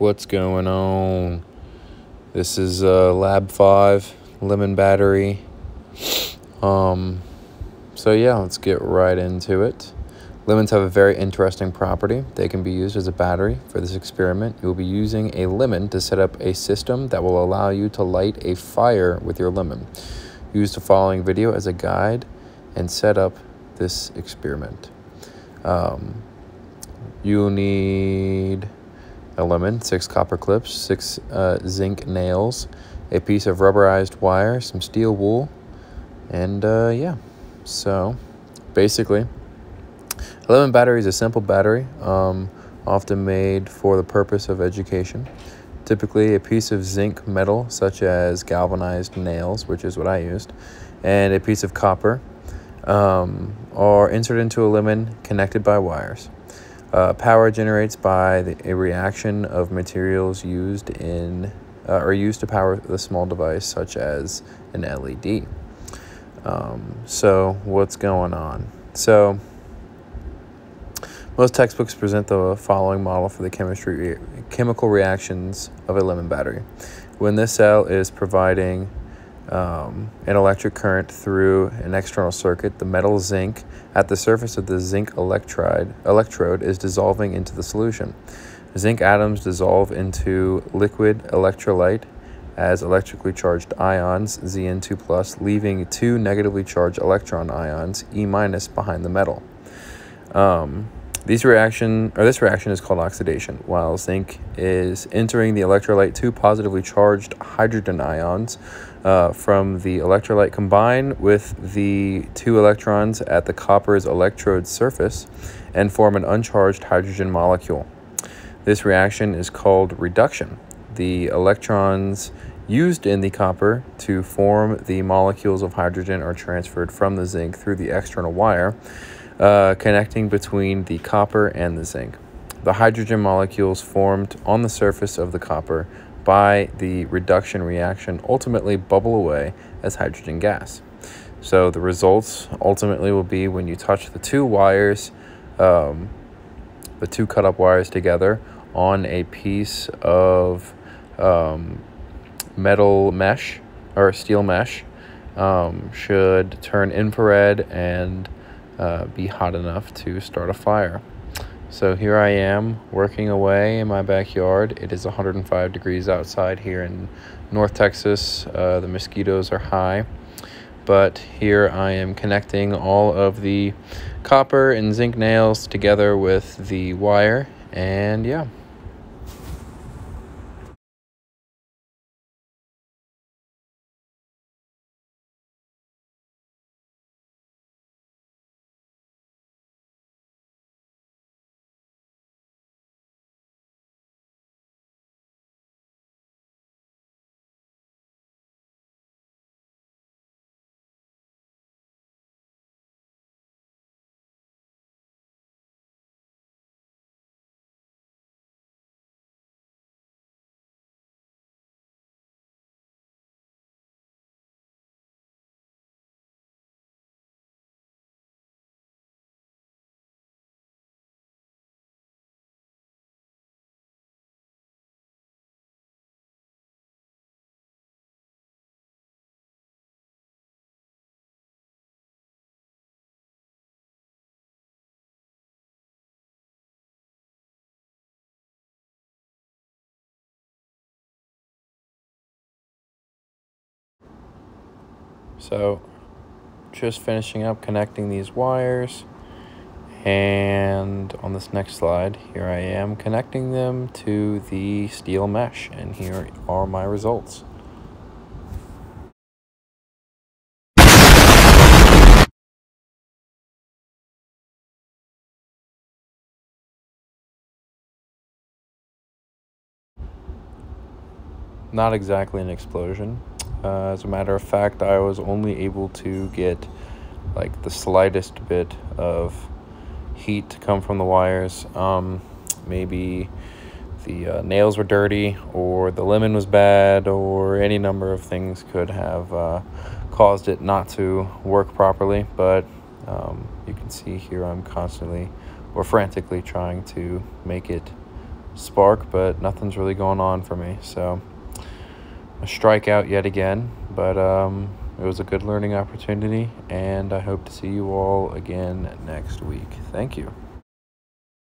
what's going on? This is uh, Lab 5 Lemon Battery. Um, so, yeah, let's get right into it. Lemons have a very interesting property. They can be used as a battery. For this experiment, you will be using a lemon to set up a system that will allow you to light a fire with your lemon. Use the following video as a guide and set up this experiment. Um, you'll need a lemon, six copper clips, six uh, zinc nails, a piece of rubberized wire, some steel wool, and uh, yeah. So basically, a lemon battery is a simple battery, um, often made for the purpose of education. Typically, a piece of zinc metal, such as galvanized nails, which is what I used, and a piece of copper um, are inserted into a lemon connected by wires. Uh, power generates by the, a reaction of materials used in uh, or used to power the small device, such as an LED. Um, so, what's going on? So, most textbooks present the following model for the chemistry chemical reactions of a lemon battery. When this cell is providing um, an electric current through an external circuit, the metal zinc at the surface of the zinc electrode, electrode is dissolving into the solution. Zinc atoms dissolve into liquid electrolyte as electrically charged ions, Zn2+, plus, leaving two negatively charged electron ions, E- behind the metal. Um, these reaction or this reaction is called oxidation. While zinc is entering the electrolyte, two positively charged hydrogen ions uh, from the electrolyte combine with the two electrons at the copper's electrode surface and form an uncharged hydrogen molecule. This reaction is called reduction. The electrons used in the copper to form the molecules of hydrogen are transferred from the zinc through the external wire uh, connecting between the copper and the zinc. The hydrogen molecules formed on the surface of the copper by the reduction reaction ultimately bubble away as hydrogen gas. So the results ultimately will be when you touch the two wires, um, the two cut up wires together on a piece of um, metal mesh or steel mesh, um, should turn infrared and uh, be hot enough to start a fire. So here I am working away in my backyard. It is 105 degrees outside here in North Texas. Uh, the mosquitoes are high. But here I am connecting all of the copper and zinc nails together with the wire. And yeah. So just finishing up connecting these wires. And on this next slide here I am connecting them to the steel mesh. And here are my results. Not exactly an explosion, uh, as a matter of fact, I was only able to get like the slightest bit of heat to come from the wires. Um, maybe the uh, nails were dirty, or the lemon was bad, or any number of things could have uh, caused it not to work properly. But um, you can see here I'm constantly or frantically trying to make it spark, but nothing's really going on for me. So a strikeout yet again, but um, it was a good learning opportunity, and I hope to see you all again next week. Thank you.